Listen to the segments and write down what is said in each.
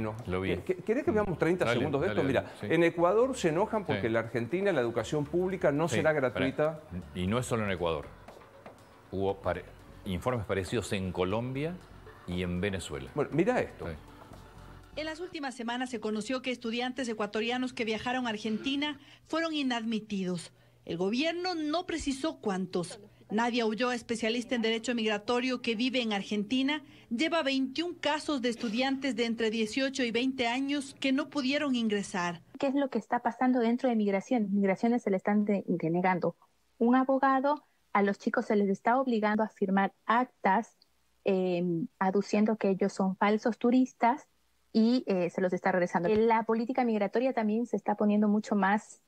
No. Lo vi. ¿Qué- ¿Querés que veamos 30 Dale, segundos de dale, esto? Mira, sí. en Ecuador se enojan porque Sí. en la Argentina la educación pública no Sí, será gratuita. Y no es solo en Ecuador. Hubo pare- informes parecidos en Colombia y en Venezuela. Bueno, mira esto. Sí. En las últimas semanas se conoció que estudiantes ecuatorianos que viajaron a Argentina fueron inadmitidos. El gobierno no precisó cuántos. Nadia Ulloa, especialista en derecho migratorio que vive en Argentina, lleva 21 casos de estudiantes de entre 18 y 20 años que no pudieron ingresar. ¿Qué es lo que está pasando dentro de migración? Migraciones se le están de- denegando un abogado, a los chicos se les está obligando a firmar actas eh, aduciendo que ellos son falsos turistas y eh, se los está regresando. La política migratoria también se está poniendo mucho más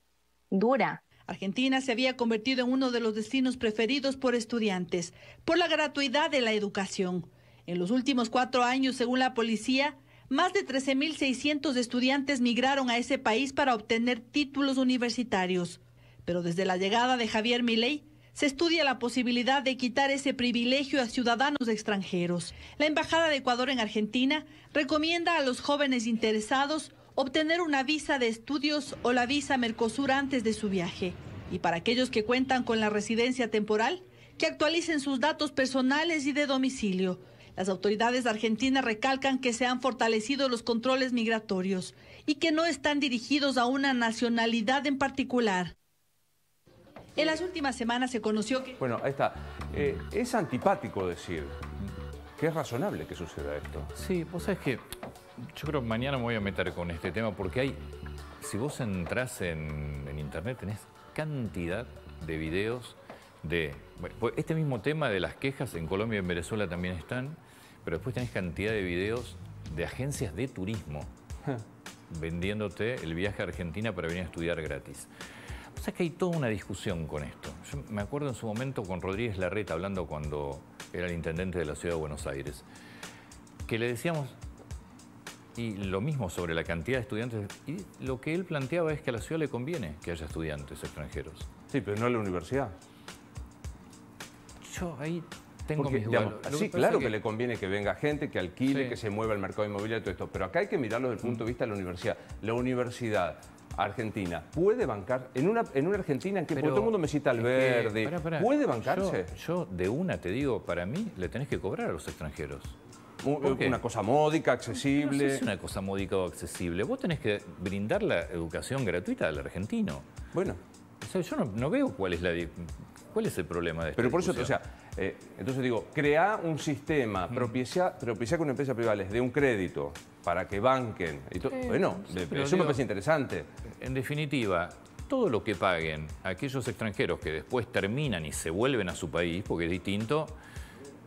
dura. Argentina se había convertido en uno de los destinos preferidos por estudiantes, por la gratuidad de la educación. En los últimos cuatro años, según la policía, más de 13.600 estudiantes migraron a ese país para obtener títulos universitarios. Pero desde la llegada de Javier Milei, se estudia la posibilidad de quitar ese privilegio a ciudadanos extranjeros. La Embajada de Ecuador en Argentina recomienda a los jóvenes interesados obtener una visa de estudios o la visa Mercosur antes de su viaje. Y para aquellos que cuentan con la residencia temporal, que actualicen sus datos personales y de domicilio. Las autoridades argentinas recalcan que se han fortalecido los controles migratorios y que no están dirigidos a una nacionalidad en particular. En las últimas semanas se conoció que... Bueno, ahí está. Eh, es antipático decir que es razonable que suceda esto. Sí, vos sabés que yo creo que mañana me voy a meter con este tema porque hay, si vos entrás en, en internet, tenés cantidad de videos de, bueno, pues este mismo tema de las quejas en Colombia y en Venezuela también están, pero después tenés cantidad de videos de agencias de turismo vendiéndote el viaje a Argentina para venir a estudiar gratis. O sea que hay toda una discusión con esto. Yo me acuerdo en su momento con Rodríguez Larreta hablando cuando era el intendente de la ciudad de Buenos Aires, que le decíamos, y lo mismo sobre la cantidad de estudiantes, y lo que él planteaba es que a la ciudad le conviene que haya estudiantes extranjeros. Sí, pero no a la universidad. Yo ahí tengo Porque, mis dudas. Sí, que claro que... le conviene que venga gente, que alquile, Sí. que se mueva el mercado inmobiliario y todo esto. Pero acá hay que mirarlo desde el punto de vista de la universidad. La universidad argentina puede bancar, en una, en una Argentina en que todo el mundo me cita que- pará, pará. ¿puede bancarse? Yo, yo de una te digo, para mí le tenés que cobrar a los extranjeros. Una cosa módica, No sé accesible. si es una cosa módica o accesible. Vos tenés que brindar la educación gratuita al argentino. Bueno, O sea, yo no, no veo cuál es la cuál es el problema de esto. pero por eso, o sea, eh, entonces digo, crea un sistema, propicia, propicia que una empresa privada les dé un crédito para que banquen. y to- bueno, sí, eso me parece interesante. En definitiva, todo lo que paguen aquellos extranjeros que después terminan y se vuelven a su país, porque es distinto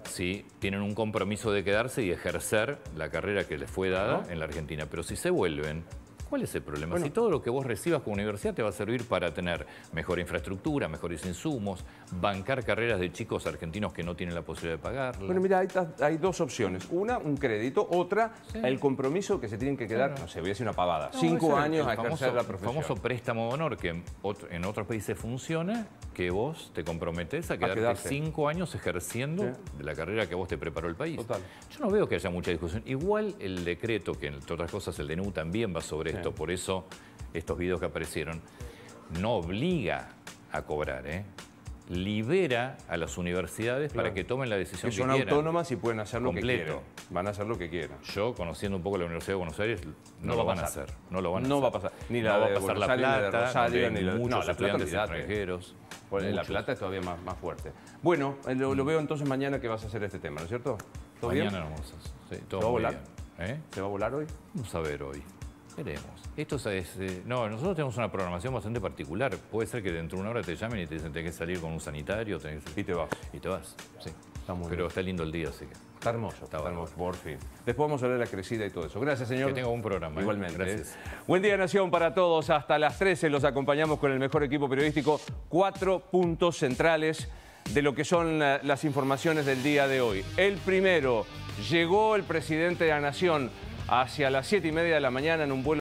si tienen un compromiso de quedarse y ejercer la carrera que les fue dada en la Argentina. Pero si se vuelven, ¿cuál es el problema? Bueno. si todo lo que vos recibas como universidad te va a servir para tener mejor infraestructura, mejores insumos, bancar carreras de chicos argentinos que no tienen la posibilidad de pagarla. Bueno, mira, hay, dos opciones. Una, un crédito. Otra, el compromiso que se tienen que quedar, no sé, voy a decir una pavada, No, cinco el- años el a ejercer famoso, la profesión. famoso préstamo de honor que en, otro- en otros países funciona, que vos te comprometes a quedarte cinco años ejerciendo Sí. de la carrera que vos te preparó el país. Total. Yo no veo que haya mucha discusión. Igual el decreto, que entre otras cosas el DNU también va sobre esto, por eso estos videos que aparecieron, no obliga a cobrar, ¿eh? libera a las universidades para que tomen la decisión que que, son quieran. autónomas y pueden hacer lo que Completo. quieran. Van a hacer lo que quieran. Yo, conociendo un poco la Universidad de Buenos Aires, no, No lo va van a hacer. No lo van a No hacer. va a pasar. Ni la no va de a pasar Buenos la Aires, ni la de plata, Rosario, ni la de- muchos no, la Plata, estudiantes extranjeros. La plata es todavía más, más fuerte. Bueno, eh, lo, lo veo entonces mañana que vas a hacer este tema, ¿no es cierto? ¿Todo Mañana bien? no vamos a hacer. Sí, todo ¿Se va a volar? bien. ¿Eh? ¿Se va a volar hoy? Vamos a ver hoy. Veremos. Esto es, eh, no, nosotros tenemos una programación bastante particular. Puede ser que dentro de una hora te llamen y te dicen tenés que salir con un sanitario, tenés Y te vas. y te vas. Sí. Está muy Pero bien. está lindo el día, así que. Está hermoso, está, bárbaro. hermoso, por fin. Después vamos a ver la crecida y todo eso. Gracias, señor. Que tenga buen programa. ¿eh? Igualmente. Gracias. ¿eh? Buen día, Nación, para todos. Hasta las 13 los acompañamos con el mejor equipo periodístico. Cuatro puntos centrales de lo que son la- las informaciones del día de hoy. El primero, llegó el presidente de la Nación hacia las siete y media de la mañana en un vuelo